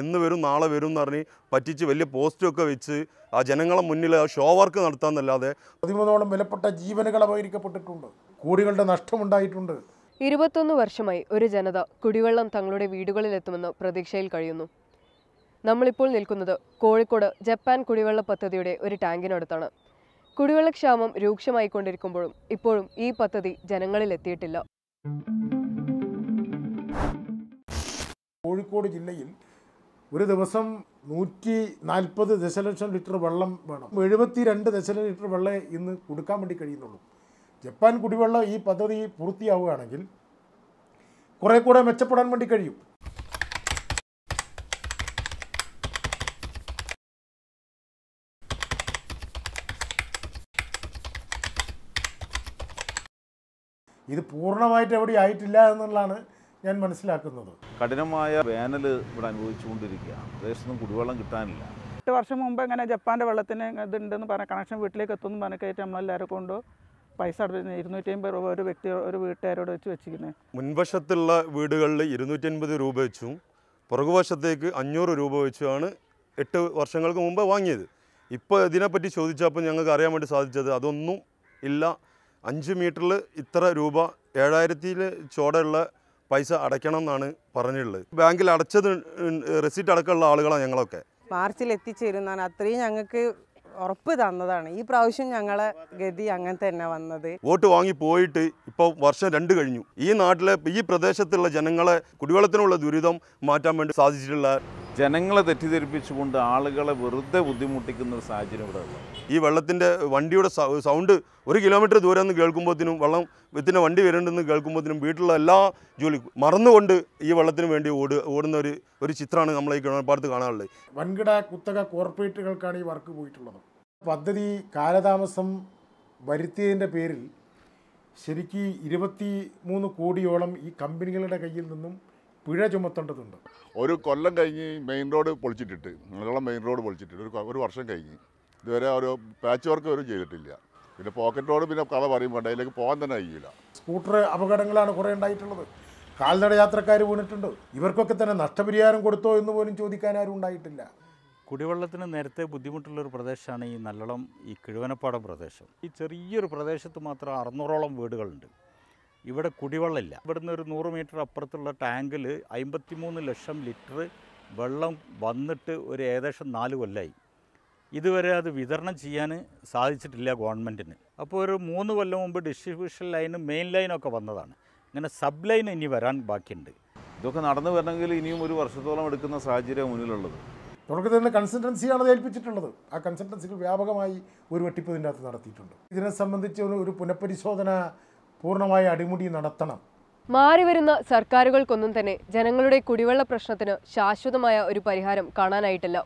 എന്ന് വരും നാളെ വരും എന്ന് പറഞ്ഞ് പറ്റിച്ച് വലിയ പോസ്റ്റൊക്കെ വെച്ച് ആ ജനങ്ങളെ മുന്നിൽ ആ ഷോ വർക്ക് നടത്താമെന്നല്ലാതെ പതിമൂന്നോളം വിലപ്പെട്ട ജീവനുകൾ അപകരിക്കപ്പെട്ടിട്ടുണ്ട് കോടികളുടെ നഷ്ടമുണ്ടായിട്ടുണ്ട്. ഇരുപത്തൊന്ന് വർഷമായി ഒരു ജനത കുടിവെള്ളം തങ്ങളുടെ വീടുകളിലെത്തുമെന്ന് പ്രതീക്ഷയിൽ കഴിയുന്നു. നമ്മളിപ്പോൾ നിൽക്കുന്നത് കോഴിക്കോട് ജപ്പാൻ കുടിവെള്ള പദ്ധതിയുടെ ഒരു ടാങ്കിനടുത്താണ്. കുടിവെള്ളക്ഷാമം രൂക്ഷമായിക്കൊണ്ടിരിക്കുമ്പോഴും ഇപ്പോഴും ഈ പദ്ധതി ജനങ്ങളിൽ എത്തിയിട്ടില്ല കോഴിക്കോട് ജില്ലയിൽ ഒരു ദിവസം നൂറ്റി നാൽപ്പത് ദശലക്ഷം ലിറ്റർ വെള്ളം വേണം. എഴുപത്തി രണ്ട് ദശലക്ഷം ലിറ്റർ വെള്ളം ഇന്ന് കൊടുക്കാൻ വേണ്ടി കഴിയുന്നുള്ളൂ. ജപ്പാൻ കുടിവെള്ളം ഈ പദ്ധതി പൂർത്തിയാവുകയാണെങ്കിൽ കുറേ കൂടെ മെച്ചപ്പെടാൻ വേണ്ടി കഴിയും. ഇത് പൂർണമായിട്ട് എവിടെ ആയിട്ടില്ല എന്നുള്ളതാണ് ഞാൻ മനസ്സിലാക്കുന്നത്. കഠിനമായ വേനൽ ഇവിടെ അനുഭവിച്ചുകൊണ്ടിരിക്കുകയാണ്. പ്രദേശത്തൊന്നും കുടിവെള്ളം കിട്ടാനില്ല. എട്ട് വർഷം മുമ്പ് ഇങ്ങനെ ജപ്പാന്റെ വെള്ളത്തിന് ഇതുണ്ടെന്ന് പറഞ്ഞ കണക്ഷൻ വീട്ടിലേക്ക് എത്തുമെന്ന് പറഞ്ഞ കയറ്റി നമ്മളെല്ലാവരും കൊണ്ട് പൈസ അടച്ചിരുന്നു. ഇരുന്നൂറ്റി അമ്പത് രൂപ ഒരു വ്യക്തി ഒരു വീട്ടുകാരോട് വെച്ച് വെച്ചിരിക്കുന്നത് മുൻവശത്തുള്ള വീടുകളിൽ ഇരുന്നൂറ്റി അൻപത് രൂപ വെച്ചും പുറകുവശത്തേക്ക് അഞ്ഞൂറ് രൂപ വെച്ചുമാണ് എട്ട് വർഷങ്ങൾക്ക് മുമ്പ് വാങ്ങിയത്. ഇപ്പോൾ ഇതിനെപ്പറ്റി ചോദിച്ചപ്പോൾ ഞങ്ങൾക്ക് അറിയാൻ വേണ്ടി സാധിച്ചത് അതൊന്നും ഇല്ല. അഞ്ച് മീറ്ററിൽ ഇത്ര രൂപ ഏഴായിരത്തിൽ ചോടെയുള്ള പൈസ അടയ്ക്കണം എന്നാണ് പറഞ്ഞിട്ടുള്ളത്. ബാങ്കിൽ അടച്ചത് റെസിറ്റ് അടക്കമുള്ള ആളുകളാണ് ഞങ്ങളൊക്കെ. മാർച്ചിൽ എത്തിച്ചേരുന്നതാണ്. അത്രയും ഞങ്ങൾക്ക് ഉറപ്പ് തന്നതാണ്. ഈ പ്രാവശ്യം ഞങ്ങളെ ഗതി അങ്ങനെ തന്നെ വന്നത്. വോട്ട് വാങ്ങി പോയിട്ട് ഇപ്പോൾ വർഷം രണ്ട് കഴിഞ്ഞു. ഈ നാട്ടിലെ ഈ പ്രദേശത്തുള്ള ജനങ്ങളെ കുടിവെള്ളത്തിനുള്ള ദുരിതം മാറ്റാൻ വേണ്ടി സാധിച്ചിട്ടുള്ള ജനങ്ങളെ തെറ്റിദ്ധരിപ്പിച്ചുകൊണ്ട് ആളുകളെ വെറുതെ ബുദ്ധിമുട്ടിക്കുന്ന ഒരു സാഹചര്യം ഇവിടെ ഉള്ളത്. ഈ വെള്ളത്തിന്റെ വണ്ടിയുടെ സൗണ്ട് ഒരു കിലോമീറ്റർ ദൂരം നിന്ന് കേൾക്കുമ്പോഴത്തേനും വെള്ളം വിത്തിന്റെ വണ്ടി വരുന്നുണ്ടെന്ന് കേൾക്കുമ്പോഴത്തേനും വീട്ടിലുള്ള എല്ലാ ജോലി മറന്നുകൊണ്ട് ഈ വെള്ളത്തിന് വേണ്ടി ഓട് ഓടുന്ന ഒരു ഒരു ചിത്രമാണ് നമ്മൾ ഈ കിഴപ്പാടത്ത് കാണാനുള്ളത്. വൻകിട കുത്തക കോർപ്പറേറ്റുകൾക്കാണ് ഈ വർക്ക് പോയിട്ടുള്ളത്. പദ്ധതി കാലതാമസം വരുത്തിയതിന്റെ പേരിൽ ശരിക്ക് ഇരുപത്തി മൂന്ന് കോടിയോളം ഈ കമ്പനികളുടെ കയ്യിൽ നിന്നും പിഴ ചുമത്തേണ്ടതുണ്ട്. ഒരു കൊല്ലം കഴിഞ്ഞ് മെയിൻ റോഡ് പൊളിച്ചിട്ടിട്ട് നല്ലോണം മെയിൻ റോഡ് പൊളിച്ചിട്ടിട്ട് ഒരു ഒരു വർഷം കഴിഞ്ഞ്. ഇതുവരെ ഒരു പാച്ച് വർക്ക് വരും ചെയ്തിട്ടില്ല. പിന്നെ പോക്കറ്റ് റോഡ് പിന്നെ കഥ പറയും വേണ്ട അതിലേക്ക് പോകാൻ തന്നെ കഴിയില്ല. സ്കൂട്ടർ അപകടങ്ങളാണ് കുറേ ഉണ്ടായിട്ടുള്ളത്. കാൽനട യാത്രക്കാർ വീണിട്ടുണ്ട്. ഇവർക്കൊക്കെ തന്നെ നഷ്ടപരിഹാരം കൊടുത്തോ എന്ന് പോലും ചോദിക്കാൻ ആരും ഉണ്ടായിട്ടില്ല. കുടിവെള്ളത്തിന് നേരത്തെ ബുദ്ധിമുട്ടുള്ള ഒരു പ്രദേശമാണ് ഈ നല്ലളം ഈ കിഴുവനപ്പാടം പ്രദേശം. ഈ ചെറിയൊരു പ്രദേശത്ത് മാത്രം അറുന്നൂറോളം വീടുകളുണ്ട്. ഇവിടെ കുടിവെള്ളമില്ല. ഇവിടുന്ന് ഒരു നൂറ് മീറ്റർ അപ്പുറത്തുള്ള ടാങ്കിൽ അമ്പത്തിമൂന്ന് ലക്ഷം ലിറ്റർ വെള്ളം വന്നിട്ട് ഒരു ഏകദേശം നാല് കൊല്ലമായി ഇതുവരെ അത് വിതരണം ചെയ്യാൻ സാധിച്ചിട്ടില്ല ഗവൺമെന്റിന്. അപ്പോൾ ഒരു മൂന്ന് കൊല്ലം മുമ്പ് ഡിസ്ട്രിബ്യൂഷൻ ലൈനും മെയിൻ ലൈനൊക്കെ വന്നതാണ്. ഇങ്ങനെ സബ് ലൈൻ ഇനി വരാൻ ബാക്കിയുണ്ട്. ഇതൊക്കെ നടന്നു വരണമെങ്കിൽ ഇനിയും ഒരു വർഷത്തോളം എടുക്കുന്ന സാഹചര്യം മുന്നിലുള്ളത്. തുടക്കത്തിൽ തന്നെ കൺസൾട്ടൻസിയാണ് ഏൽപ്പിച്ചിട്ടുള്ളത്. ആ കൺസൾട്ടൻസികൾ വ്യാപകമായി ഒരു വെട്ടിപ്പ് ഇതിന്റെ അകത്ത് നടത്തിയിട്ടുണ്ട്. ഇതിനെ സംബന്ധിച്ച് ഒരു- ഒരു പുനഃപരിശോധന പൂർണമായ അടിമുടി നടത്തണം. മാറിവരുന്ന സർക്കാരുകൾക്കൊന്നും തന്നെ ജനങ്ങളുടെ കുടിവെള്ള പ്രശ്നത്തിന് ശാശ്വതമായ ഒരു പരിഹാരം കാണാനായിട്ടില്ല.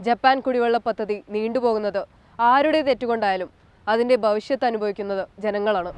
ജപ്പാൻ കുടിവെള്ള പദ്ധതി നീണ്ടുപോകുന്നത് ആരുടെ തെറ്റുകൊണ്ടായാലും അതിന്റെ ഭവിഷ്യത്ത് അനുഭവിക്കുന്നത് ജനങ്ങളാണ്.